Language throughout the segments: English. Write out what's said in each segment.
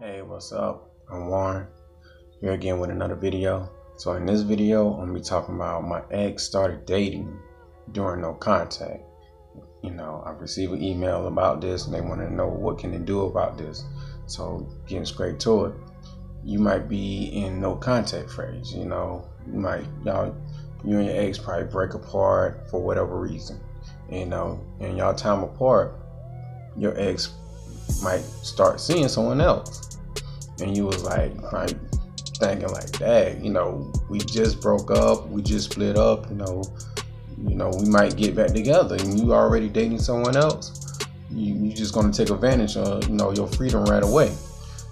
Hey, what's up? I'm Warren here again with another video. So in this video, I'm gonna be talking about my ex started dating during no contact. You know, I received an email about this and they want to know what can they do about this. So getting straight to it, you might be in no contact phase. You know, you might y'all, you and your ex probably break apart for whatever reason. You know, and y'all time apart, your ex might start seeing someone else and you was like, like thinking like that, you know, we just broke up, we just split up, you know, you know, we might get back together, and you already dating someone else, you you just gonna take advantage of you know your freedom right away.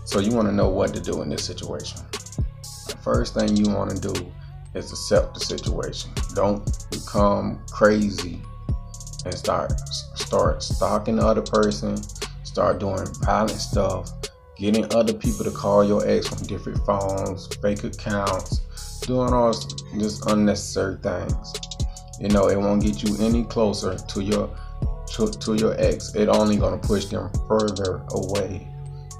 So you want to know what to do in this situation. The first thing you want to do is accept the situation. Don't become crazy and start start stalking the other person, start doing violent stuff getting other people to call your ex from different phones, fake accounts, doing all just unnecessary things. You know, it won't get you any closer to your to, to your ex. It only gonna push them further away.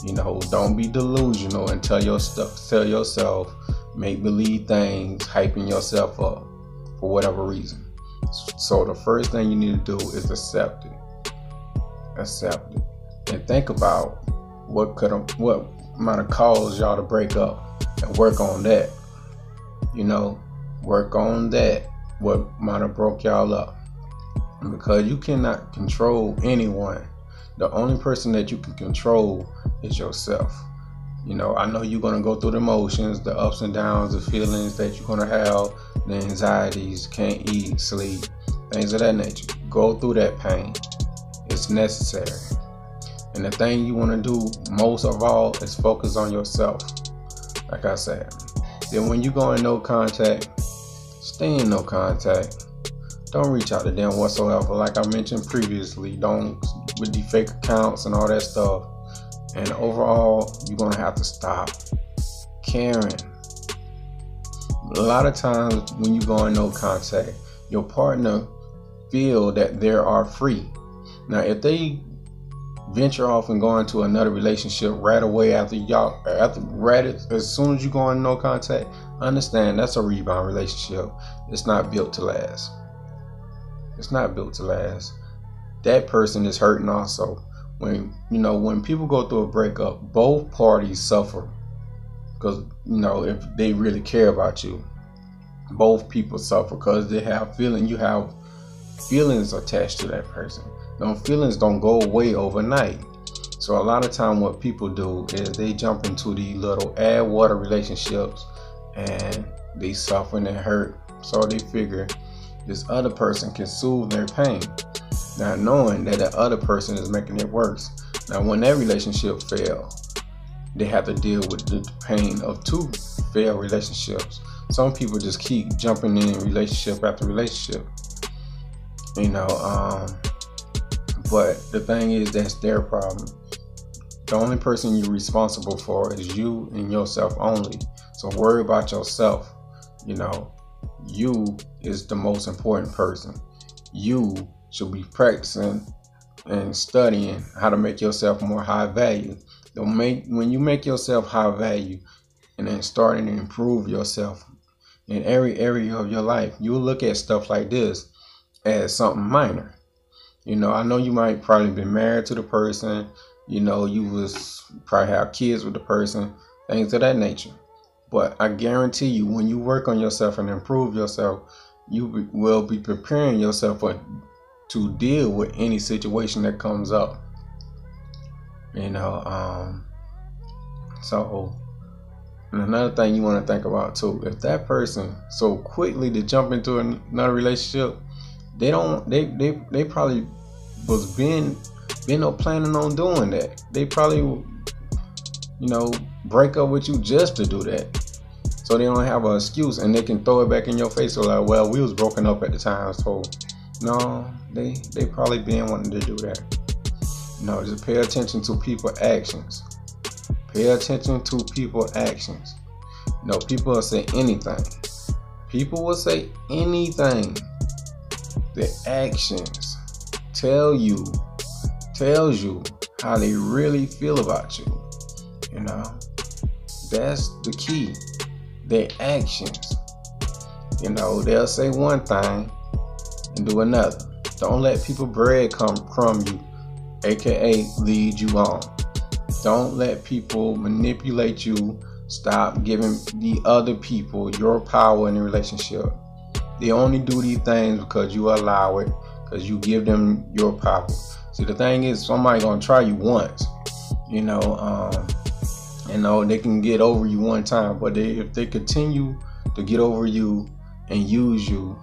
You know, don't be delusional and tell your stuff, tell yourself, make believe things, hyping yourself up for whatever reason. So the first thing you need to do is accept it. Accept it. And think about what could what might have caused y'all to break up and work on that. You know, work on that. What might have broke y'all up. Because you cannot control anyone. The only person that you can control is yourself. You know, I know you're gonna go through the emotions, the ups and downs, the feelings that you're gonna have, the anxieties, can't eat, sleep, things of that nature. Go through that pain. It's necessary. And the thing you want to do most of all is focus on yourself. Like I said. Then when you go in no contact, stay in no contact. Don't reach out to them whatsoever. Like I mentioned previously, don't with the fake accounts and all that stuff. And overall, you're gonna have to stop caring. A lot of times when you go in no contact, your partner feel that they are free. Now, if they venture off and go into another relationship right away after y'all after right as soon as you go in no contact understand that's a rebound relationship. It's not built to last. It's not built to last. That person is hurting also. When you know when people go through a breakup both parties suffer. Because you know if they really care about you both people suffer because they have feeling you have feelings attached to that person them feelings don't go away overnight. So a lot of time what people do is they jump into the little add water relationships and they suffer and hurt. So they figure this other person can soothe their pain. Not knowing that the other person is making it worse. Now when that relationship fail, they have to deal with the pain of two failed relationships. Some people just keep jumping in relationship after relationship. You know, um, but the thing is, that's their problem. The only person you're responsible for is you and yourself only. So worry about yourself. You know, you is the most important person. You should be practicing and studying how to make yourself more high value. Don't make when you make yourself high value and then starting to improve yourself in every area of your life, you'll look at stuff like this as something minor. You know, I know you might probably been married to the person. You know, you was probably have kids with the person, things of that nature. But I guarantee you, when you work on yourself and improve yourself, you will be preparing yourself for, to deal with any situation that comes up. You know, um, so another thing you want to think about too, if that person so quickly to jump into another relationship, they don't they they, they probably was been been no planning on doing that. They probably you know break up with you just to do that. So they don't have an excuse and they can throw it back in your face. So like, well, we was broken up at the time, so no, they they probably been wanting to do that. No, just pay attention to people actions. Pay attention to people actions. No, people will say anything. People will say anything. The actions tell you tells you how they really feel about you. You know, that's the key. Their actions. You know, they'll say one thing and do another. Don't let people breadcrumb from you, aka lead you on. Don't let people manipulate you. Stop giving the other people your power in the relationship. They only do these things because you allow it, because you give them your power. See, the thing is, somebody gonna try you once, you know, um, you know, they can get over you one time, but they, if they continue to get over you and use you,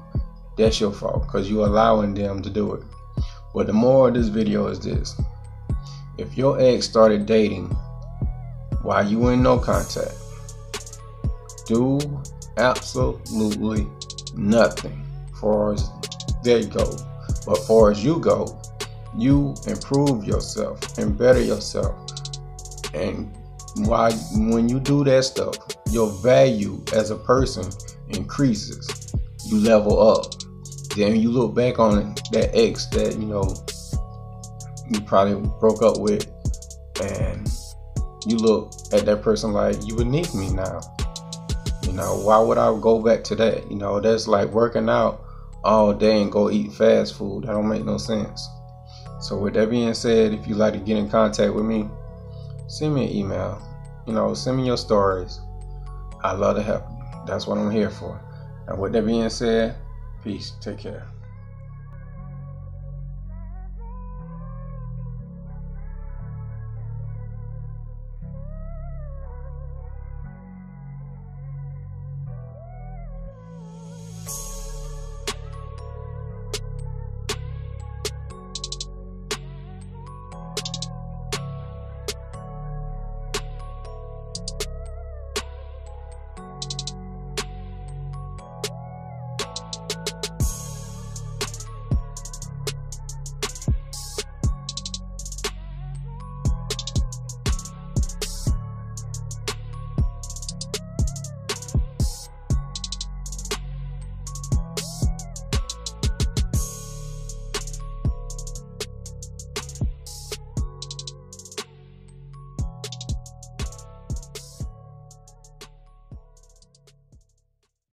that's your fault because you're allowing them to do it. But the more of this video is this if your ex started dating while you in no contact, do absolutely nothing far as they go. But far as you go, you improve yourself and better yourself. And why when you do that stuff, your value as a person increases. You level up. Then you look back on that ex that you know you probably broke up with, and you look at that person like you beneath me now. You know, why would I go back to that? You know, that's like working out all day and go eat fast food. That don't make no sense. So with that being said, if you'd like to get in contact with me, send me an email. You know, send me your stories. I love to help you. That's what I'm here for. And with that being said, peace. Take care.